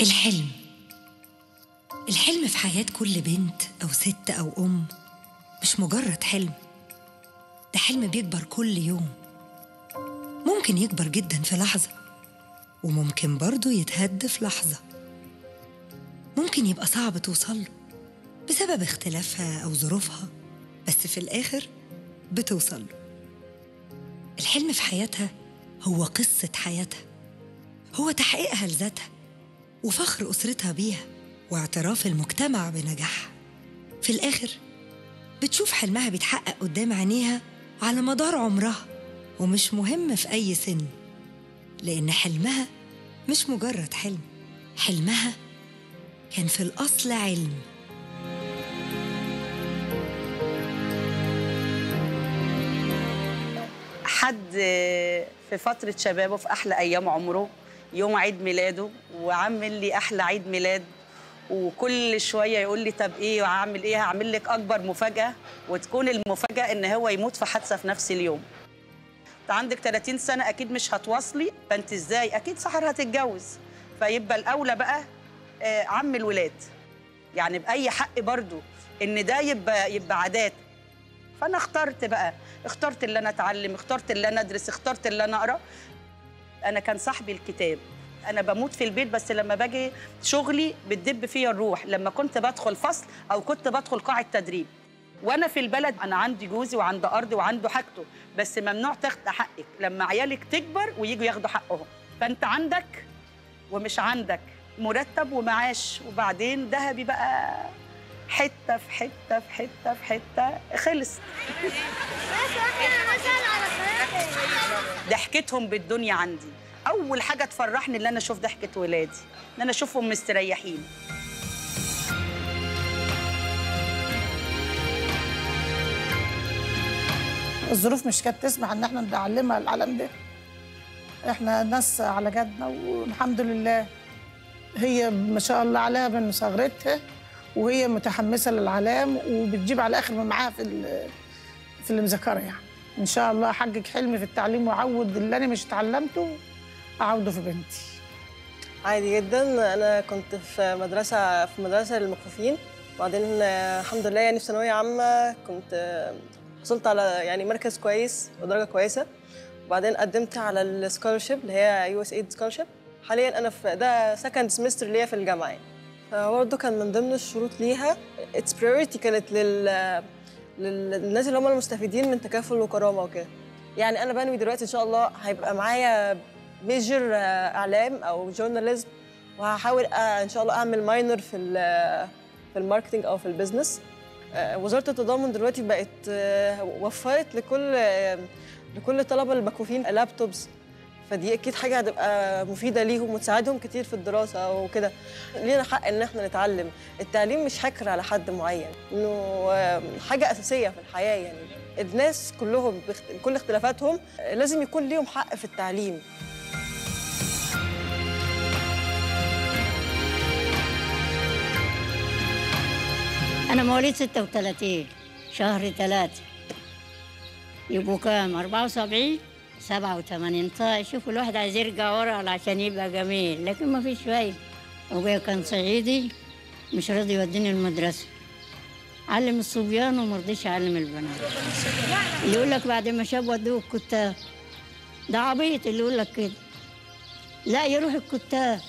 الحلم. الحلم في حياة كل بنت أو ست أو أم مش مجرد حلم. ده حلم بيكبر كل يوم. ممكن يكبر جدا في لحظة وممكن برضه يتهد في لحظة. ممكن يبقى صعب توصله بسبب اختلافها أو ظروفها بس في الآخر بتوصل له. الحلم في حياتها هو قصة حياتها هو تحقيقها لذاتها. وفخر أسرتها بيها واعتراف المجتمع بنجاحها. في الآخر بتشوف حلمها بيتحقق قدام عينيها على مدار عمرها ومش مهم في أي سن لأن حلمها مش مجرد حلم حلمها كان في الأصل علم. حد في فترة شبابه في أحلى أيام عمره يوم عيد ميلاده وعامل لي أحلى عيد ميلاد. وكل شوية يقول لي طب إيه وعامل إيه؟ هعمل لك أكبر مفاجأة وتكون المفاجأة إن هو يموت في حادثة في نفس اليوم. أنت عندك 30 سنة أكيد مش هتواصلي فأنت إزاي؟ أكيد سحر هتتجوز. فيبقى الأولى بقى آه، عم الولاد. يعني بأي حق برضو إن ده يبقى يبقى عادات. فأنا اخترت بقى اخترت اللي أنا أتعلم اخترت اللي أنا أدرس اخترت اللي أنا أقرأ. أنا كان صاحبي الكتاب. أنا بموت في البيت بس لما باجي شغلي بتدب فيا الروح. لما كنت بدخل فصل أو كنت بدخل قاعة تدريب. وأنا في البلد أنا عندي جوزي وعندي أرضي وعنده حاجته. بس ممنوع تاخد حقك. لما عيالك تكبر ويجوا ياخدوا حقهم. فأنت عندك ومش عندك. مرتب ومعاش. وبعدين ذهبي بقى حتة في حتة في حتة في حتة. خلص. ضحكتهم بالدنيا عندي. أول حاجة تفرحني إن أنا أشوف ضحكة ولادي إن أنا أشوفهم مستريحين. الظروف مش كانت تسمح إن إحنا نعلمها العالم ده. إحنا ناس على جدنا والحمد لله. هي ما شاء الله عليها من صغرتها. وهي متحمسة للعلام وبتجيب على اخر ما معاها في في اللي يعني. إن شاء الله احقق حلمي في التعليم واعود اللي أنا مش اتعلمته أعوده في بنتي. عادي جدا. أنا كنت في مدرسه في مدرسة للمكفوفين وبعدين الحمد لله يعني في ثانوية عامة كنت حصلت على يعني مركز كويس ودرجة كويسة. وبعدين قدمت على ال scholarship اللي هي USAID scholarship حاليا أنا في ده second semester ليا في الجامعة يعني. فبرضه كان من ضمن الشروط ليها اتس priority كانت لل للناس اللي هم المستفيدين من تكافل وكرامة وكده. يعني أنا بنوي دلوقتي إن شاء الله هيبقى معايا major إعلام أو journalism وهحاول آه، إن شاء الله أعمل minor في في ال marketing أو في ال business. آه، وزارة التضامن دلوقتي بقت آه، وفرت لكل آه، لكل الطلبه المكفوفين لابتوبس فدي أكيد حاجة هتبقى مفيدة ليهم وتساعدهم كتير في الدراسة وكده لينا حق إن إحنا نتعلم. التعليم مش حكر على حد معين. إنه حاجة أساسية في الحياة يعني. الناس كلهم بكل اختلافاتهم لازم يكون ليهم حق في التعليم. أنا مواليد 36 شهر ثلاثة يبقوا كام؟ 74 87 طيب شوفوا الواحد عايز يرجع ورا عشان يبقى جميل لكن ما فيش فايدة أبويا كان صعيدي مش راضي يوديني المدرسة. علم الصبيان وما رضيش يعلم البنات. اللي يقول لك بعد ما شاب ودوه الكتاب ده عبيط اللي يقول لك كده. لا يروح الكتاب.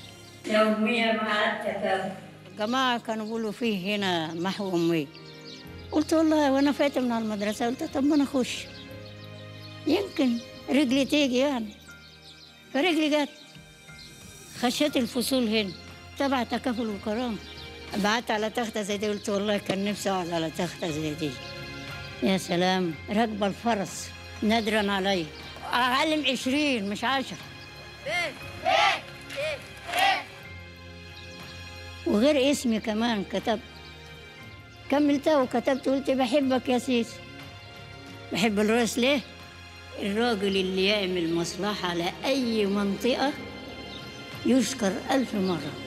يوميا مع التكافل الجماعة كانوا بيقولوا فيه هنا محو أمي. قلت والله وأنا فايتة من المدرسة قلت طب ما أنا أخش. يمكن رجلي تيجي يعني. فرجلي جت. خشيت الفصول هنا. تبع تكافل وكرامة بعت على تختة زي دي قلت والله كان نفسي أقعد على تختة زي دي. يا سلام راكبة الفرس نادرا علي. أعلم عشرين مش عشر وغير اسمي كمان كتبت كملتها وكتبت قلت بحبك يا سيسي. بحب الرئيس ليه؟ الراجل اللي يعمل مصلحة على أي منطقة يشكر ألف مرة.